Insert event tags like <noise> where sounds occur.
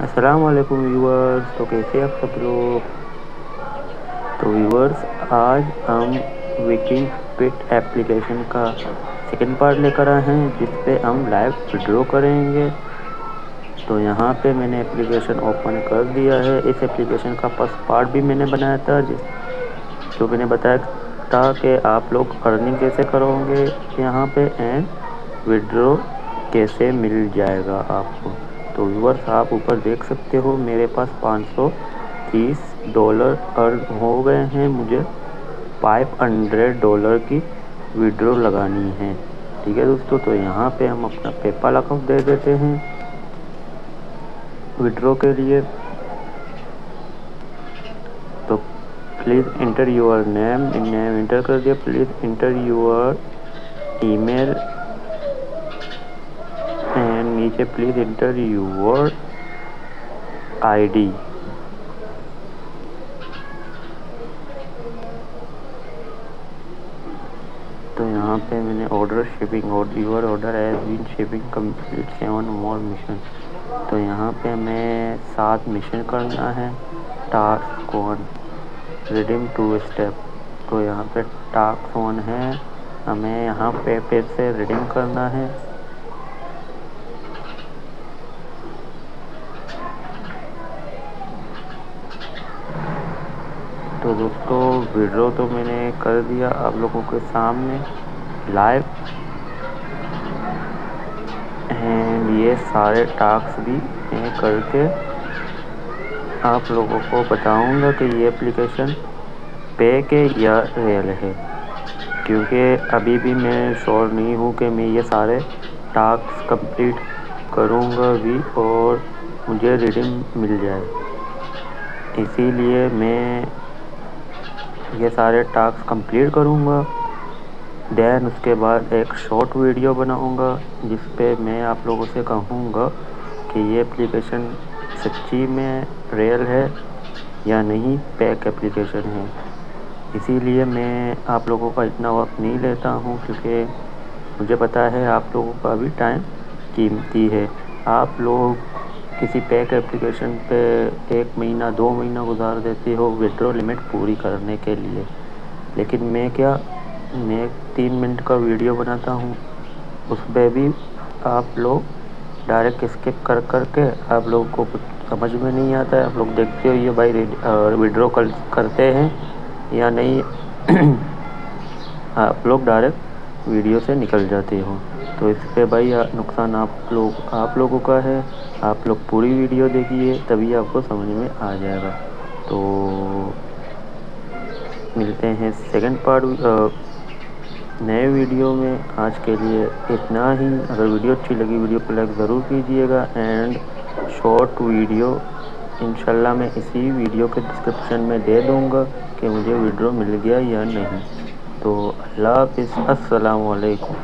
अस्सलाम वालेकुम व्यूअर्स तो कैसे आप सब लोग. तो व्यूअर्स आज हम विकिंग पिट एप्लीकेशन का सेकंड पार्ट लेकर आए हैं जिस पे हम लाइव विड्रॉ करेंगे. तो यहाँ पे मैंने एप्लीकेशन ओपन कर दिया है. इस एप्लीकेशन का फ़र्स्ट पार्ट भी मैंने बनाया था, जिस जो मैंने बताया था कि आप लोग अर्निंग कैसे करोगे, यहाँ पे एंड विड्रॉ कैसे मिल जाएगा आपको. तो व्यूवर्स आप ऊपर देख सकते हो, मेरे पास 530 डॉलर अर्न हो गए हैं। मुझे 500 डॉलर की विड्रॉ लगानी है। ठीक है दोस्तों तो यहाँ पे हम अपना पेपाल अकाउंट दे देते हैं विड्रो के लिए। तो please enter your name name enter कर दिया। प्लीज़ इंटर योर ईमेल नीचे प्लीज़ इंटर यूर आईडी तो यहाँ पे मैंने order shipping your order has been shipping complete seven more mission तो यहाँ पे हमें सात मिशन करना है. Task one redeem two step तो यहाँ पे टास्क वन है. हमें यहाँ पे पे से रिडीम करना है. तो दोस्तों, वीडियो तो मैंने कर दिया आप लोगों के सामने लाइव एंड ये सारे टास्क भी मैं करके आप लोगों को बताऊँगा कि ये एप्लीकेशन पे के या रियल है। क्योंकि अभी भी मैं श्योर नहीं हूँ कि मैं ये सारे टास्क कंप्लीट करूँगा भी और मुझे रीडिंग मिल जाए। इसीलिए मैं ये सारे टास्क कंप्लीट करूँगा। देन उसके बाद एक शॉर्ट वीडियो बनाऊँगा जिस पे मैं आप लोगों से कहूँगा कि ये एप्लीकेशन सच्ची में रियल है या नहीं पैक एप्लीकेशन है। इसीलिए मैं आप लोगों का इतना वक्त नहीं लेता हूँ, क्योंकि मुझे पता है आप लोगों का भी टाइम कीमती है। आप लोग किसी पैक एप्लीकेशन पे एक महीना दो महीना गुजार देते हो विड्रो लिमिट पूरी करने के लिए। लेकिन मैं क्या मैं तीन मिनट का वीडियो बनाता हूँ। उस पर भी आप लोग डायरेक्ट स्किप कर कर के आप लोगों को कुछ समझ में नहीं आता है। आप लोग देखते हो ये भाई विड्रो कर, करते हैं या नहीं। <clears throat> आप लोग डायरेक्ट वीडियो से निकल जाते हो। तो इस पर भाई नुकसान आप लोग, आप लोगों का है। आप लोग पूरी वीडियो देखिए, तभी आपको समझ में आ जाएगा। तो मिलते हैं सेकंड पार्ट नए वीडियो में। आज के लिए इतना ही। अगर वीडियो अच्छी लगी, वीडियो को लाइक ज़रूर कीजिएगा। एंड शॉर्ट वीडियो इंशाल्लाह मैं इसी वीडियो के डिस्क्रिप्शन में दे दूँगा कि मुझे वीडियो मिल गया या नहीं। तो अल्लाह हाफिज़। अस्सलाम वालेकुम